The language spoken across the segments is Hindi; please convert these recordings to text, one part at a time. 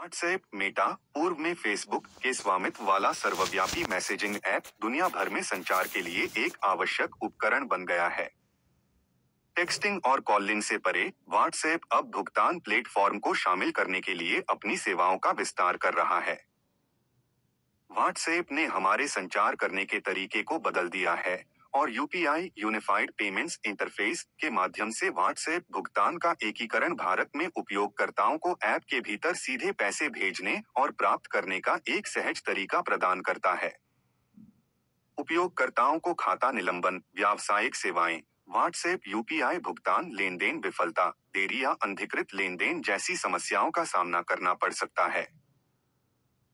व्हाट्सएप मेटा पूर्व में फेसबुक के स्वामित्व वाला सर्वव्यापी मैसेजिंग ऐप दुनिया भर में संचार के लिए एक आवश्यक उपकरण बन गया है। टेक्सटिंग और कॉलिंग से परे व्हाट्सएप अब भुगतान प्लेटफॉर्म को शामिल करने के लिए अपनी सेवाओं का विस्तार कर रहा है। व्हाट्सएप ने हमारे संचार करने के तरीके को बदल दिया है। और यूपीआई यूनिफाइड पेमेंट्स इंटरफेस के माध्यम से व्हाट्सएप भुगतान का एकीकरण भारत में उपयोगकर्ताओं को ऐप के भीतर सीधे पैसे भेजने और प्राप्त करने का एक सहज तरीका प्रदान करता है। उपयोगकर्ताओं को खाता निलंबन, व्यावसायिक सेवाएँ व्हाट्सएप यूपीआई भुगतान लेन देन विफलता, देरी या अंधिकृत लेन देन जैसी समस्याओं का सामना करना पड़ सकता है।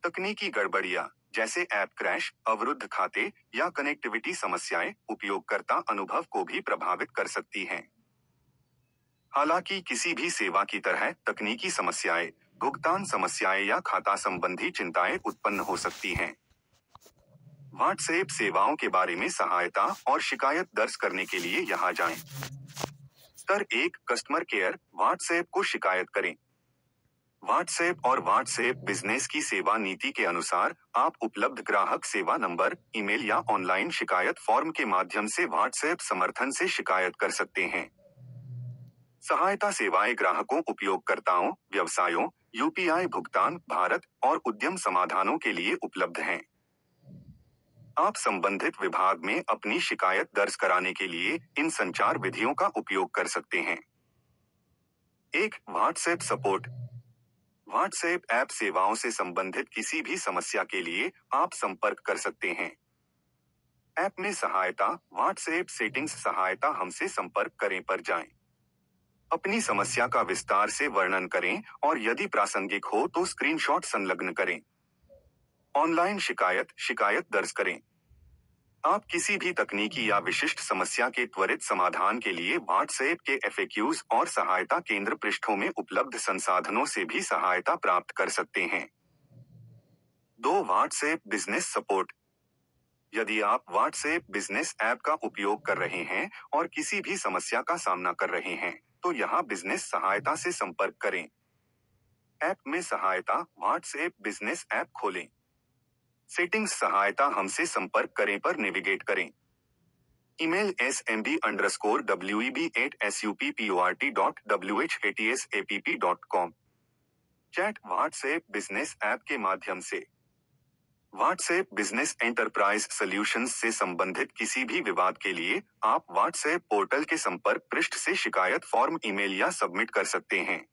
तकनीकी गड़बड़ियाँ जैसे ऐप क्रैश, अवरुद्ध खाते या कनेक्टिविटी समस्याएँ उपयोगकर्ता अनुभव को भी प्रभावित कर सकती हैं। हालाँकि किसी भी सेवा की तरह तकनीकी समस्याएँ, भुगतान समस्याएँ या खाता संबंधी चिंताएँ उत्पन्न हो सकती हैं। व्हाट्सएप सेवाओं के बारे में सहायता और शिकायत दर्ज करने के लिए यहाँ जाएँ। स्तर एक कस्टमर केयर व्हाट्सएप को शिकायत करें। व्हाट्सएप और व्हाट्सएप बिज़नेस की सेवा नीति के अनुसार आप उपलब्ध ग्राहक सेवा नंबर ईमेल या ऑनलाइन शिकायत फॉर्म के माध्यम से व्हाट्सएप समर्थन से शिकायत कर सकते हैं। सहायता सेवाएँ ग्राहकों, उपयोगकर्ताओं, व्यवसायों यूपीआई भुगतान, भारत और उद्यम समाधानों के लिए उपलब्ध हैं। आप संबंधित विभाग में अपनी शिकायत दर्ज कराने के लिए इन संचार विधियों का उपयोग कर सकते हैं। एक व्हाट्सएप सपोर्ट व्हाट्सएप ऐप सेवाओं से संबंधित किसी भी समस्या के लिए आप संपर्क कर सकते हैं। ऐप में सहायता व्हाट्सएप सेटिंग्स सहायता हमसे संपर्क करें पर जाएँ। अपनी समस्या का विस्तार से वर्णन करें और यदि प्रासंगिक हो तो स्क्रीनशॉट संलग्न करें। ऑनलाइन शिकायत शिकायत दर्ज करें। आप किसी भी तकनीकी या विशिष्ट समस्या के त्वरित समाधान के लिए व्हाट्सएप के एफ़ और सहायता केंद्र पृष्ठों में उपलब्ध संसाधनों से भी सहायता प्राप्त कर सकते हैं। दो व्हाट्सएप बिज़नेस सपोर्ट यदि आप व्हाट्सएप बिज़नेस ऐप का उपयोग कर रहे हैं और किसी भी समस्या का सामना कर रहे हैं तो यहाँ बिज़नेस सहायता से संपर्क करें। ऐप में सहायता व्हाट्सएप बिज़नेस ऐप खोलें। सेटिंग्स सहायता हमसे संपर्क करें पर नेविगेट करें। Email S M B underscore W B at S U P P O R T dot W H A T S A P P dot com chat WhatsApp Business app के माध्यम से। व्हाट्सएप बिज़नेस एंटरप्राइज सॉल्यूशंस से संबंधित किसी भी विवाद के लिए आप व्हाट्सएप पोर्टल के संपर्क पृष्ठ से शिकायत फॉर्म ईमेल या सबमिट कर सकते हैं।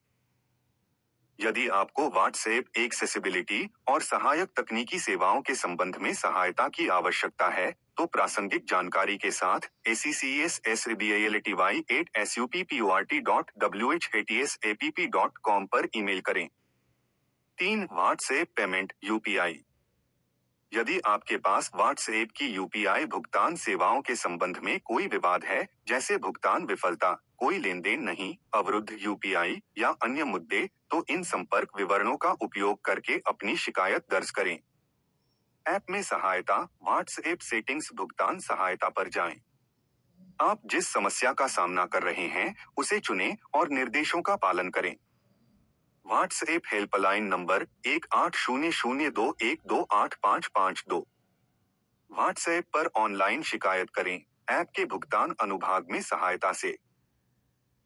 यदि आपको व्हाट्सएप एक्सेसिबिलिटी और सहायक तकनीकी सेवाओं के संबंध में सहायता की आवश्यकता है तो प्रासंगिक जानकारी के साथ A C C S S B L T Y at S U P P O R T dot W H A T S A P P dot com पर ईमेल करें। तीन व्हाट्सएप पेमेंट यूपीआई यदि आपके पास व्हाट्सएप की यूपीआई भुगतान सेवाओं के संबंध में कोई विवाद है, जैसे भुगतान विफलता कोई लेन देन नहीं, अवरुद्ध, यूपीआई या अन्य मुद्दे तो इन संपर्क विवरणों का उपयोग करके अपनी शिकायत दर्ज करें। ऐप में सहायता, व्हाट्सएप सेटिंग्स भुगतान सहायता पर जाएँ। आप जिस समस्या का सामना कर रहे हैं, उसे चुनें और निर्देशों का पालन करें। व्हाट्सएप हेल्पलाइन नंबर एक आठ शून्य शून्य दो एक दो आठ पाँच पाँच दो। व्हाट्सएप पर ऑनलाइन शिकायत करें। ऐप के भुगतान अनुभाग में सहायता से।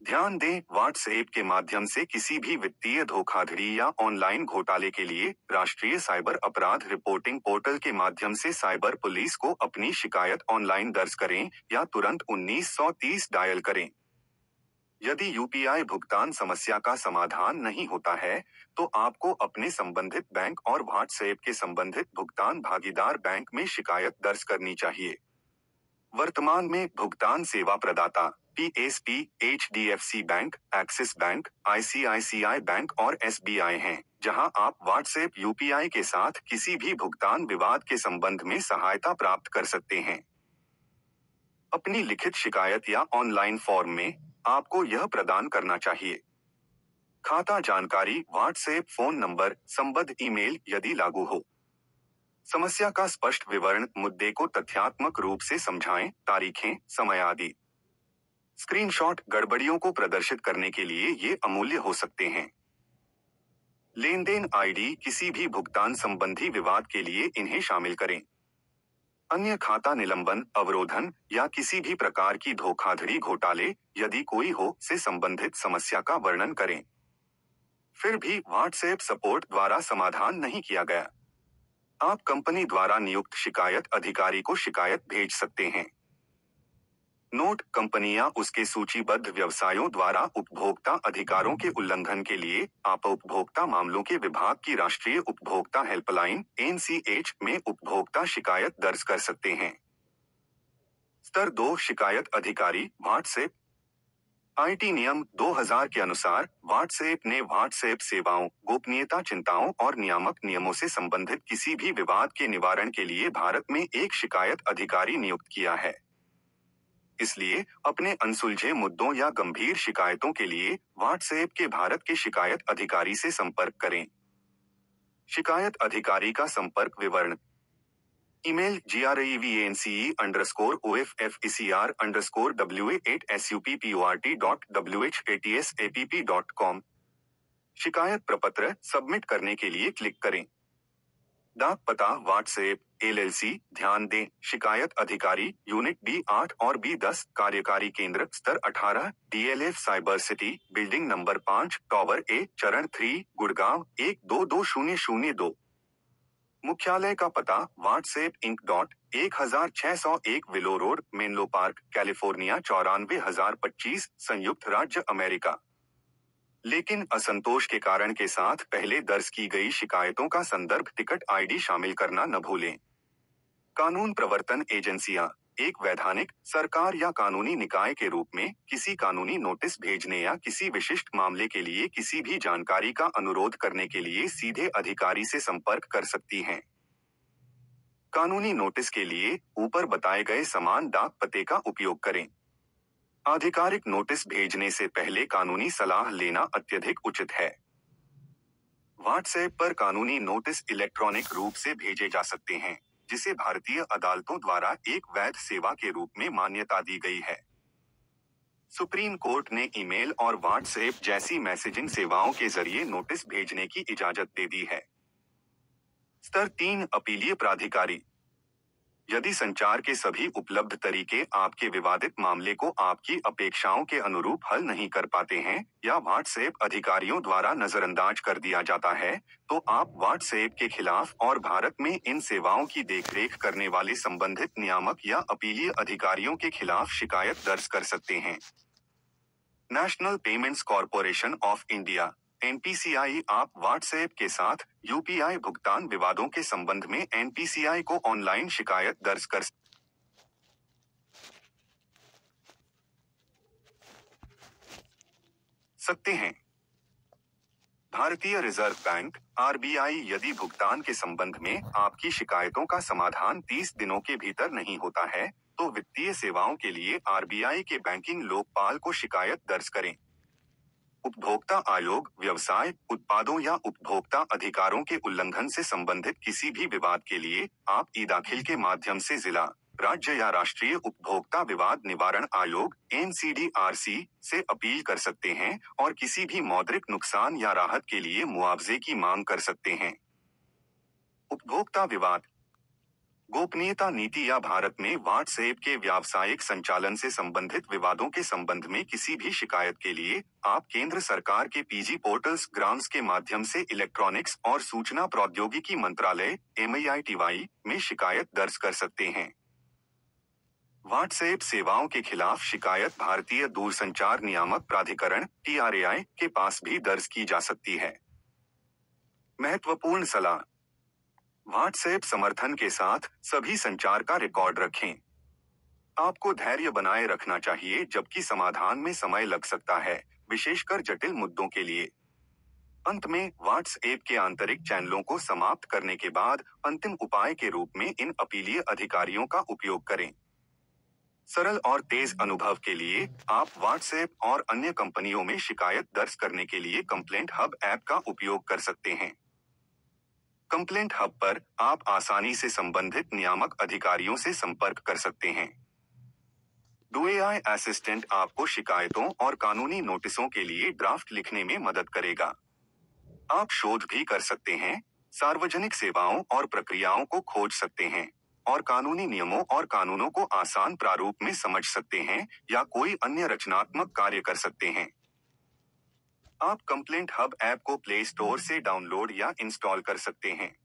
ध्यान दें व्हाट्सएप के माध्यम से किसी भी वित्तीय धोखाधड़ी या ऑनलाइन घोटाले के लिए राष्ट्रीय साइबर अपराध रिपोर्टिंग पोर्टल के माध्यम से साइबर पुलिस को अपनी शिकायत ऑनलाइन दर्ज करें या तुरंत 1930 डायल करें। यदि यूपीआई भुगतान समस्या का समाधान नहीं होता है तो आपको अपने संबंधित बैंक और व्हाट्सएप के संबंधित भुगतान भागीदार बैंक में शिकायत दर्ज करनी चाहिए। वर्तमान में भुगतान सेवा प्रदाता P S P H D F C bank Axis bank ICICI bank और एस बी आई है, जहाँ आप व्हाट्सएप यूपीआई के साथ किसी भी भुगतान विवाद के संबंध में सहायता प्राप्त कर सकते हैं। अपनी लिखित शिकायत या ऑनलाइन फॉर्म में आपको यह प्रदान करना चाहिए। खाता जानकारी व्हाट्सएप फ़ोन नंबर, संबद्ध ईमेल यदि लागू हो। समस्या का स्पष्ट विवरण, मुद्दे को तथ्यात्मक रूप से समझाएँ, तारीखें, समय आदि। स्क्रीनशॉट गड़बड़ियों को प्रदर्शित करने के लिए ये अमूल्य हो सकते हैं। लेन देन आईडी किसी भी भुगतान संबंधी विवाद के लिए इन्हें शामिल करें। अन्य खाता निलंबन, अवरोधन या किसी भी प्रकार की धोखाधड़ी घोटाले यदि कोई हो से संबंधित समस्या का वर्णन करें। फिर भी व्हाट्सएप सपोर्ट द्वारा समाधान नहीं किया गया। आप कंपनी द्वारा नियुक्त शिकायत अधिकारी को शिकायत भेज सकते हैं। नोट कंपनियाँ उसके सूचीबद्ध व्यवसायों द्वारा उपभोक्ता अधिकारों के उल्लंघन के लिए आप उपभोक्ता मामलों के विभाग की राष्ट्रीय उपभोक्ता हेल्पलाइन, एनसीएच, में उपभोक्ता शिकायत दर्ज कर सकते हैं। स्तर दो, शिकायत अधिकारी, व्हाट्सएप। आईटी नियम 2000 के अनुसार, व्हाट्सएप ने व्हाट्सएप सेवाओं, गोपनीयता चिंताओं और नियामक नियमों से संबंधित किसी भी विवाद के निवारण के लिए भारत में एक शिकायत अधिकारी नियुक्त किया है। इसलिए अपने अनसुलझे मुद्दों या गंभीर शिकायतों के लिए व्हाट्सएप के भारत के शिकायत अधिकारी से संपर्क करें। शिकायत अधिकारी का संपर्क विवरण। Email G R E V N C underscore O F F E C R underscore W at S U P P O R T dot W H A T S A P P dot com शिकायत प्रपत्र सबमिट करने के लिए क्लिक करें। डाक पता व्हाट्सएप। एलएलसी, ध्यान दें, शिकायत अधिकारी, यूनिट बी आठ और बी दस, कार्यकारी केंद्र, स्तर अठारह, DLF, cyber city, building number पाँच, टॉवर ए, चरण थ्री, गुड़गांव, एक दो दो शून्य शून्य दो। मुख्यालय का पता व्हाट्सएप इंक डॉट एक हज़ार छह सौ एक Willow Road, Menlo Park, California, चौरानवे हज़ार पच्चीस, संयुक्त राज्य अमेरिका। लेकिन असंतोष के कारण के साथ पहले दर्ज की गई शिकायतों का संदर्भ टिकट आईडी शामिल करना न भूलें। कानून प्रवर्तन एजेंसियाँ, एक वैधानिक, सरकार या कानूनी निकाय के रूप में किसी कानूनी नोटिस भेजने या किसी विशिष्ट मामले के लिए किसी भी जानकारी का अनुरोध करने के लिए सीधे अधिकारी से संपर्क कर सकती हैं। कानूनी नोटिस के लिए ऊपर बताए गए समान डाक पते का उपयोग करें। आधिकारिक नोटिस भेजने से पहले कानूनी सलाह लेना अत्यधिक उचित है। व्हाट्सएप पर कानूनी नोटिस इलेक्ट्रॉनिक रूप से भेजे जा सकते हैं। जिसे भारतीय अदालतों द्वारा एक वैध सेवा के रूप में मान्यता दी गई है। सुप्रीम कोर्ट ने ईमेल और व्हाट्सएप जैसी मैसेजिंग सेवाओं के ज़रिए नोटिस भेजने की इजाज़त दे दी है। स्तर तीन अपीलीय प्राधिकारी यदि संचार के सभी उपलब्ध तरीके आपके विवादित मामले को आपकी अपेक्षाओं के अनुरूप हल नहीं कर पाते हैं, या व्हाट्सएप अधिकारियों द्वारा नजरअंदाज कर दिया जाता है तो आप व्हाट्सएप के खिलाफ और भारत में इन सेवाओं की देखरेख करने वाले संबंधित नियामक या अपीलीय अधिकारियों के खिलाफ शिकायत दर्ज कर सकते हैं। National Payments Corporation of India NPCI आप व्हाट्सएप के साथ यूपीआई भुगतान विवादों के संबंध में एनपीसीआई को ऑनलाइन शिकायत दर्ज कर सकते हैं। भारतीय रिज़र्व बैंक आरबीआई यदि भुगतान के संबंध में आपकी शिकायतों का समाधान 30 दिनों के भीतर नहीं होता है तो वित्तीय सेवाओं के लिए आरबीआई के बैंकिंग लोकपाल को शिकायत दर्ज करें। उपभोक्ता आयोग, व्यवसाय, उत्पादों या उपभोक्ता अधिकारों के उल्लंघन से संबंधित किसी भी विवाद के लिए आप ई दाखिल के माध्यम से जिला, राज्य या राष्ट्रीय उपभोक्ता विवाद निवारण आयोग एनसीडीआरसी से अपील कर सकते हैं और किसी भी मौद्रिक नुकसान या राहत के लिए मुआवजे की मांग कर सकते हैं। उपभोक्ता विवाद गोपनीयता नीति या भारत में व्हाट्सएप के व्यावसायिक संचालन से संबंधित विवादों के संबंध में किसी भी शिकायत के लिए आप केंद्र सरकार के पीजी पोर्टल्स ग्राम्स के माध्यम से इलेक्ट्रॉनिक्स और सूचना प्रौद्योगिकी मंत्रालय एमआईआईटीवाई में शिकायत दर्ज कर सकते हैं। व्हाट्सएप सेवाओं के खिलाफ शिकायत भारतीय दूरसंचार नियामक प्राधिकरण टीआरएआई के पास भी दर्ज की जा सकती है। महत्वपूर्ण सलाह व्हाट्सएप समर्थन के साथ सभी संचार का रिकॉर्ड रखें। आपको धैर्य बनाए रखना चाहिए जबकि समाधान में समय लग सकता है, विशेषकर जटिल मुद्दों के लिए। अंत में व्हाट्सएप के आंतरिक चैनलों को समाप्त करने के बाद अंतिम उपाय के रूप में इन अपीलीय अधिकारियों का उपयोग करें। सरल और तेज अनुभव के लिए आप व्हाट्सएप और अन्य कंपनियों में शिकायत दर्ज करने के लिए कंप्लेंट हब ऐप का उपयोग कर सकते हैं। कंप्लेंट हब पर आप आसानी से संबंधित नियामक अधिकारियों से संपर्क कर सकते हैं। डुएआई असिस्टेंट आपको शिकायतों और कानूनी नोटिसों के लिए ड्राफ्ट लिखने में मदद करेगा। आप शोध भी कर सकते हैं, सार्वजनिक सेवाओं और प्रक्रियाओं को खोज सकते हैं, और कानूनी नियमों और कानूनों को आसान प्रारूप में समझ सकते हैं या कोई अन्य रचनात्मक कार्य कर सकते हैं। आप कंप्लेंट हब ऐप को प्ले स्टोर से डाउनलोड या इंस्टॉल कर सकते हैं।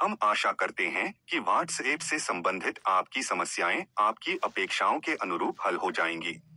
हम आशा करते हैं कि व्हाट्सएप से संबंधित आपकी समस्याएँ आपकी अपेक्षाओं के अनुरूप हल हो जाएँगी।